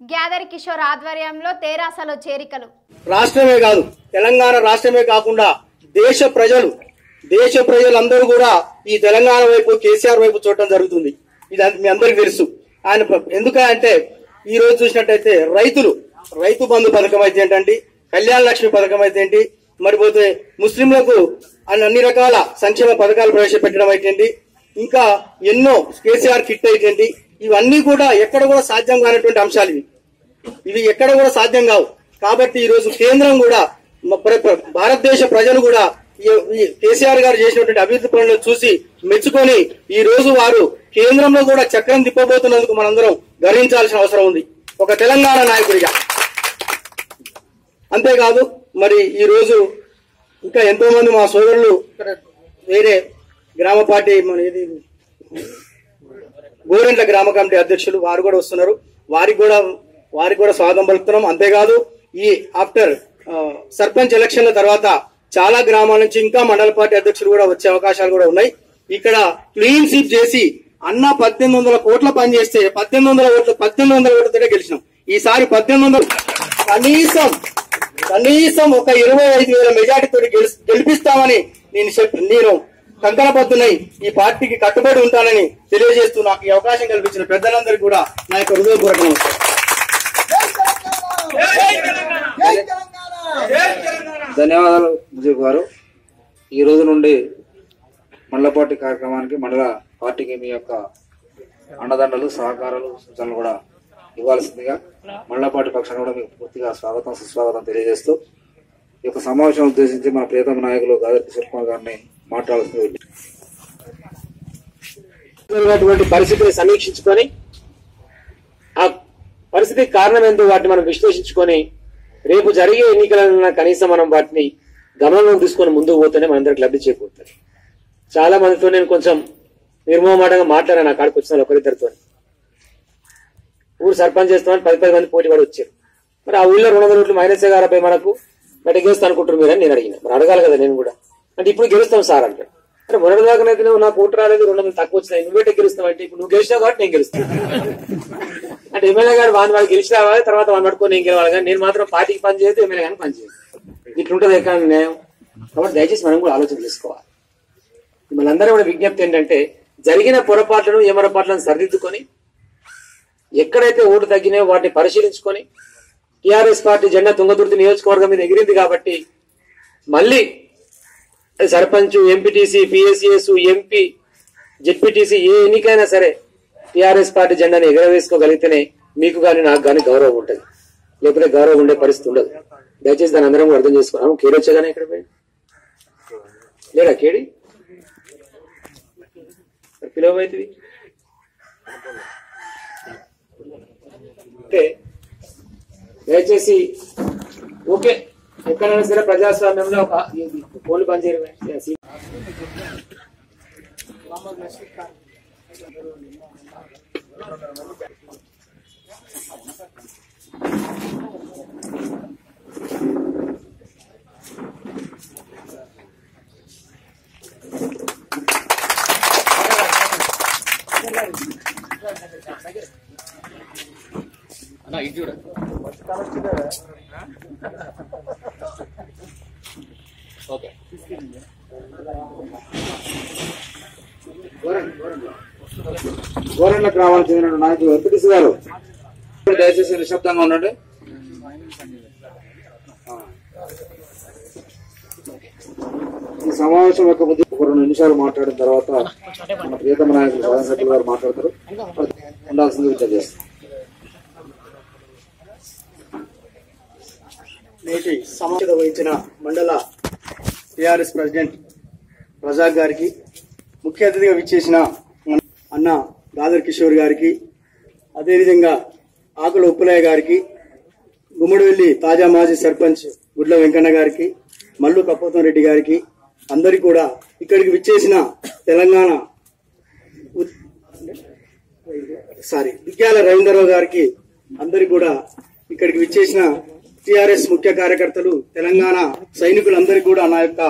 Gather Kishore ఆధ్వర్యంలో తేరాసలో చేరికలు. రాష్ట్రమే కాదు తెలంగాణ రాష్ట్రమే కాకుండా దేశ ప్రజలు దేశ ప్రజలందరూ కూడా ఈ తెలంగాణ వైపు కేసీఆర్ వైపు చూడటం జరుగుతుంది. ఇది మీ అందరికి తెలుసు. ఆయన ఎందుకంటే ఈ రోజు చూసినట్టయితే రైతులు రైతు బంధు పథకం అయితే ఏంటండి కళ్యాణ లక్ష్మి పథకం అయితే ఏంటి మరి పోతే ముస్లింలకు అన్ని రకాల సంక్షేమ పథకాలు ప్రవేశపెట్టడం అయితే ఇంకా ఎన్నో కేసీఆర్ కిట్ అయితే ఇవన్నీ కూడా ఎక్కడ కూడా సాధ్యం కానటువంటి అంశాలు ఇవి. ఇవి ఎక్కడ కూడా సాధ్యం కావు. కాబట్టి ఈరోజు కేంద్రం కూడా భారతదేశ ప్రజలు కూడా ఈ- ఈ కేసీఆర్ గారు చేసినటువంటి అభివృద్ధి పనులను చూసి మెచ్చుకొని ఈ రోజు వారు కేంద్రంలో కూడా చక్రం తిప్పబోతున్నందుకు మనందరం గర్వించాల్సిన అవసరం ఉంది. ఒక తెలంగాణ నాయకుడిగా. అంతేకాదు మరి ఈ రోజు ఇంకా ఎంతో మంది మా సోదరులు వేరే గ్రామ పార్టీ మన ఇది గోరెంట్ల గ్రామ కమిటీ అధ్యక్షులు వారు కూడా వస్తున్నారు. వారికి కూడా వారికి కూడా స్వాగతం పలుకుతున్నాం. అంతేకాదు ఈ ఆఫ్టర్ సర్పంచ్ ఎలక్షన్ల తర్వాత చాలా గ్రామాల నుంచి ఇంకా మండల పార్టీ అధ్యక్షులు కూడా వచ్చే అవకాశాలు కూడా ఉన్నాయి. ఇక్కడ క్లీన్ స్వీప్ చేసి అన్న పద్దెనిమిది వందల కోట్ల పని చేస్తే పద్దెనిమిది వందల ఓట్లు పద్దెనిమిది వందల ఓట్లతోనే గెలిచినాం. ఈసారి పద్దెనిమిది వందలు కనీసం కనీసం ఒక ఇరవై ఐదు వేల మెజార్టీతో గెలిపిస్తామని నేను చెప్ నేను కంకణబద్దునై ఈ పార్టీకి కట్టుబడి ఉంటానని తెలియజేస్తూ నాకు ఈ అవకాశం కల్పించిన పెద్దలందరికీ కూడా నా యొక్క హృదయపూర్వక ధన్యవాదాలు ముజీబ్ గారు. ఈ రోజు నుండి మండలపాటి కార్యక్రమానికి మండల పార్టీకి మీ యొక్క అండదండలు సహకారాలు సూచనలు కూడా ఇవ్వాల్సిందిగా మండలపాటి పక్షాన్ని కూడా మీకు పూర్తిగా స్వాగతం సుస్వాగతం తెలియజేస్తూ యొక్క సమావేశం ఉద్దేశించి మన ప్రియతమ నాయకులు గాదర్ కిషోర్ కుమార్ గారిని మాట్లాడుతూ పరిస్థితిని సమీక్షించుకొని ఆ పరిస్థితికి కారణం ఏంటో వాటిని మనం విశ్లేషించుకొని రేపు జరిగే ఎన్నికలన్నా కనీసం మనం వాటిని గమనంలో తీసుకొని ముందుకు పోతేనే మనందరికి లబ్ధి చేకూరుతుంది. చాలా మందితో నేను కొంచెం నిర్మోహమాటంగా మాట్లాడాను నా కాడికి వచ్చిన ఒకరిద్దరితో. ఊరు సర్పంచ్ చేస్తామని పది పది మంది పోటీ పడి వచ్చారు. మరి ఆ ఊళ్ళో రెండు వందల ఓట్లు మైనస్ గారపై మనకు. అంటే గెలుస్తా అనుకుంటారు మీరని నేను అడిగిన. మరి అడగాలి కదా నేను కూడా. అంటే ఇప్పుడు గెలుస్తాం సార్ అంటాడు. అంటే మొదటి దాకానైతే నువ్వు నాకు ఓటు రాలేదు రెండు వందలు తక్కువ వచ్చినాయి నువ్వేటే గెలుస్తావు అంటే ఇప్పుడు నువ్వు గెలిచినావు కాబట్టి నేను గెలుస్తాను. అంటే ఎమ్మెల్యే గారు వాని వాళ్ళు గెలిచి రావాలి తర్వాత వాళ్ళు పట్టుకొని నేను గెలవాలి కానీ నేను మాత్రం పార్టీకి పని చేయదు ఎమ్మెల్యే గారిని పని చేయదు ఇట్లుంటది ఎక్కడ న్యాయం. కాబట్టి దయచేసి మనం కూడా ఆలోచన చేసుకోవాలి. అందరూ కూడా విజ్ఞప్తి ఏంటంటే జరిగిన పొరపాట్లను ఏమరపాట్లను సరిదిద్దుకొని ఎక్కడైతే ఓటు తగ్గినాయో వాటిని పరిశీలించుకొని టిఆర్ఎస్ పార్టీ జెండా తుంగదుర్తి నియోజకవర్గం మీద ఎగిరింది కాబట్టి మళ్ళీ sarpanch MPTC PSCS MP ZPTC ఏ ఎన్నికైనా సరే టిఆర్ఎస్ పార్టీ జెండాని ఎగరవేసుకోగలిగితేనే మీకు కానీ నాకు కానీ గౌరవం ఉంటుంది. లేకపోతే గౌరవం ఉండే పరిస్థితి ఉండదు. దయచేసి దాని అందరం అర్థం చేసుకున్నాము. కేడి వచ్చాగానే ఇక్కడ పోయి లేడా కేడి? పిలవైతుంది అంటే దయచేసి ఓకే ఎక్కడైనా సరే ప్రజాస్వామ్యంలో ఒక ఫోన్లు పనిచేయడమే గోరెంట్ల గ్రామానికి చెందిన నాయకులు. వెంకటేశ్వర గారు. దయచేసి నిశ్శబ్దంగా ఉండండి. ఈ సమావేశం యొక్క ముందు ఒక రెండు నిమిషాలు మాట్లాడిన తర్వాత మన ప్రియతమ నాయకులు శాసనసభ్యులు గారు మాట్లాడతారు. ఉండాల్సింది విద్య చేస్తారు నేటి సమావేశత వహించిన మండల టిఆర్ఎస్ ప్రెసిడెంట్ ప్రజాక్ గారికి ముఖ్య అతిథిగా విచ్చేసిన అన్న దాదర్ కిషోర్ గారికి అదేవిధంగా ఆకుల ఉప్పులయ్య గారికి గుమ్మడివెల్లి తాజా మాజీ సర్పంచ్ గుడ్ల వెంకన్న గారికి మల్లు కపోతం రెడ్డి గారికి అందరికి కూడా ఇక్కడికి విచ్చేసిన తెలంగాణ సారీ విద్యాల రవీంద్రరావు గారికి అందరికి కూడా ఇక్కడికి విచ్చేసిన టిఆర్ఎస్ ముఖ్య కార్యకర్తలు తెలంగాణ సైనికులందరికీ కూడా నా యొక్క